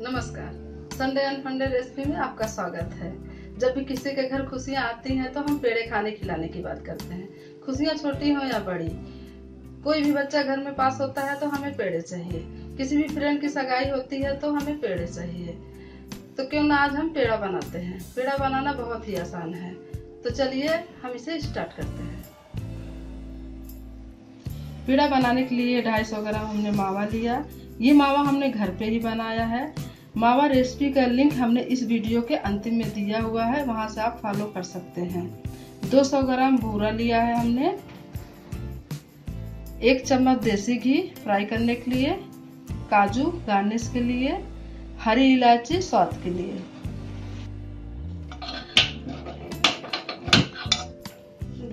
नमस्कार। Sunday and फंडे recipe में आपका स्वागत है। जब भी किसी के घर खुशियाँ आती हैं तो हम पेड़े खाने खिलाने की बात करते हैं। खुशियाँ छोटी हो या बड़ी, कोई भी बच्चा घर में पास होता है तो हमें पेड़े चाहिए। किसी भी फ्रेंड की सगाई होती है तो हमें पेड़े चाहिए। तो क्यों ना आज हम पेड़ा बनाते हैं? पेड़ा बनाना बहुत ही आसान है। तो चलिए, हम इसे स्टार्ट करते हैं। पेड़ा बनाने के लिए 250 ग्राम हमने मावा लिया। ये मावा हमने घर पे ही बनाया है। मावा रेसिपी का लिंक हमने इस वीडियो के अंतिम में दिया हुआ है, वहाँ से आप फॉलो कर सकते हैं। 200 ग्राम भूरा लिया है हमने। एक चम्मच देसी घी फ्राई करने के लिए, काजू गार्निश के लिए, हरी इलायची स्वाद के लिए।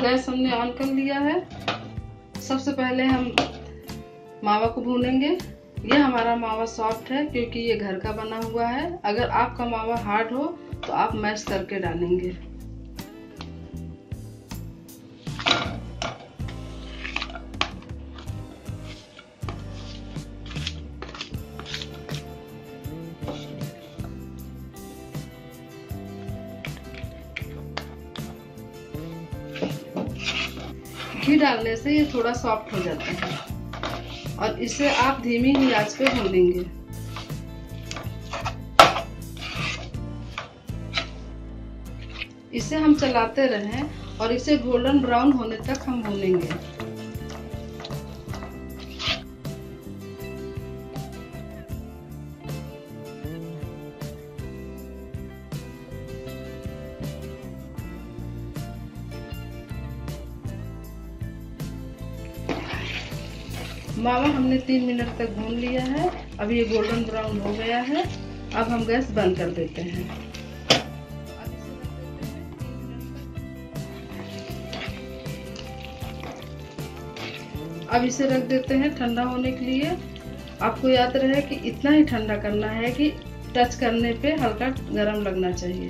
गैस हमने ऑन कर लिया है। सबसे पहले हम मावा को भूनेंगे। ये हमारा मावा सॉफ्ट है, क्योंकि ये घर का बना हुआ है। अगर आपका मावा हार्ड हो तो आप मैश करके डालेंगे। घी डालने से ये थोड़ा सॉफ्ट हो जाता है। और इसे आप धीमी ही आँच पे भून देंगे। इसे हम चलाते रहें और इसे गोल्डन ब्राउन होने तक हम भूनेंगे। मावा हमने तीन मिनट तक भून लिया है। अब ये गोल्डन ब्राउन हो गया है। अब हम गैस बंद कर देते हैं। अब इसे रख देते हैं ठंडा होने के लिए। आपको याद रहे कि इतना ही ठंडा करना है कि टच करने पे हल्का गरम लगना चाहिए।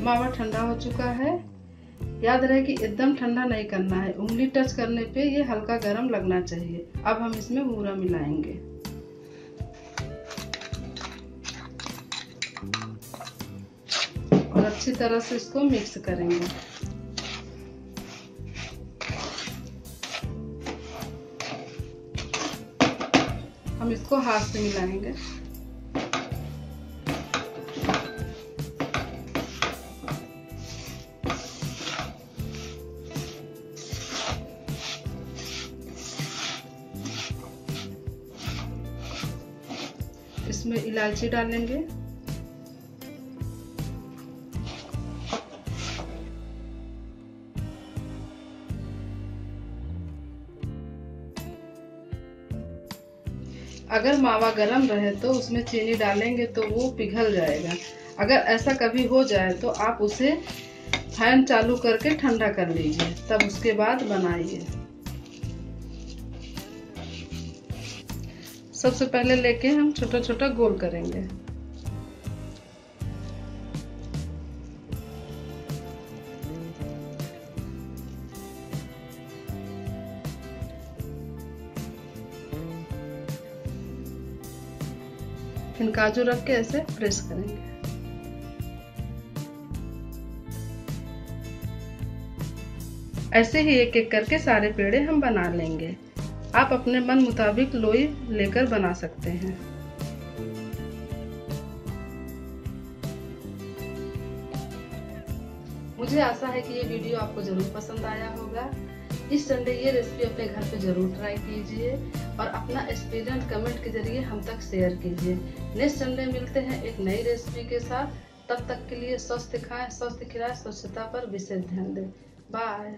मावा ठंडा हो चुका है। याद रहे कि एकदम ठंडा नहीं करना है। उंगली टच करने पे ये हल्का गरम लगना चाहिए। अब हम इसमें बूरा मिलाएँगे। और अच्छी तरह से इसको मिक्स करेंगे। हम इसको हाथ से मिलाएँगे। इसमें इलायची डालेंगे। अगर मावा गर्म रहे तो उसमें चीनी डालेंगे तो वो पिघल जाएगा। अगर ऐसा कभी हो जाए तो आप उसे फ़ैन चालू करके ठंडा कर लीजिए, तब उसके बाद बनाइए। सबसे पहले लेके हम छोटा छोटा गोल करेंगे। फिर काजू रख के ऐसे प्रेस करेंगे। ऐसे ही एक एक करके सारे पेड़े हम बना लेंगे। आप अपने मन मुताबिक लोई लेकर बना सकते हैं। मुझे आशा है कि ये वीडियो आपको ज़रूर पसंद आया होगा। इस संडे ये रेसिपी अपने घर पे ज़रूर ट्राई कीजिए और अपना एक्सपीरियंस कमेंट के ज़रिए हम तक शेयर कीजिए। नेक्स्ट संडे मिलते हैं एक नई रेसिपी के साथ। तब तक के लिए स्वस्थ खाएँ, स्वस्थ खिलाएँ, स्वच्छता पर विशेष ध्यान दें। बाय